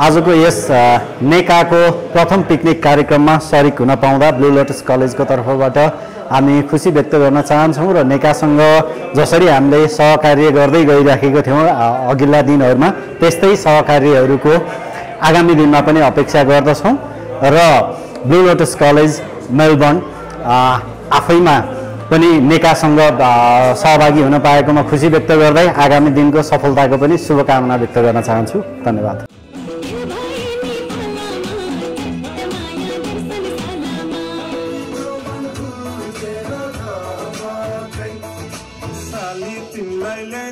आजको यस नेकाको प्रथम पिकनिक कार्यक्रममा सरिक हुन पाउँदा ब्लु लोटस कलेजको तर्फबाट हामी खुसी व्यक्त गर्न चाहन्छौँ र नेकासँग जसरी हामीले सहकार्य गर्दै गइराखेको थियौँ अघिल्ला दिनहरूमा त्यस्तै सहकार्यहरूको आगामी दिनमा पनि अपेक्षा गर्दछौँ र ब्लु लोटस कलेज मेलबर्न आफैमा पनि नेकासँग सहभागी हुन पाएकोमा खुसी व्यक्त गर्दै आगामी दिनको सफलताको पनि शुभकामना व्यक्त गर्न चाहन्छु। धन्यवाद। ليلة